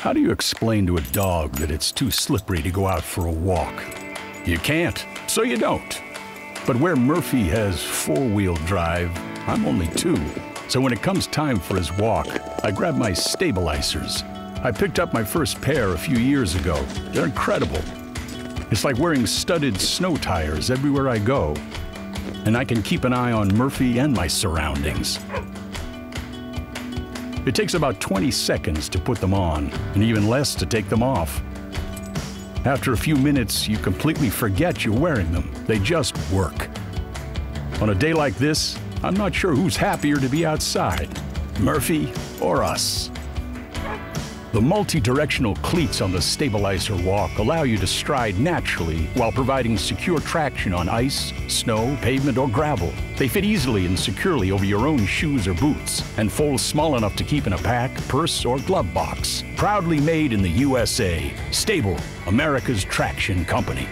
How do you explain to a dog that it's too slippery to go out for a walk? You can't, so you don't. But where Murphy has four wheel drive, I'm only two. So when it comes time for his walk, I grab my STABILicers. I picked up my first pair a few years ago. They're incredible. It's like wearing studded snow tires everywhere I go. And I can keep an eye on Murphy and my surroundings. It takes about 20 seconds to put them on, and even less to take them off. After a few minutes, you completely forget you're wearing them. They just work. On a day like this, I'm not sure who's happier to be outside, Murphy or us. The multi-directional cleats on the STABILicers Walk allow you to stride naturally while providing secure traction on ice, snow, pavement, or gravel. They fit easily and securely over your own shoes or boots and fold small enough to keep in a pack, purse, or glove box. Proudly made in the USA. STABIL, America's traction company.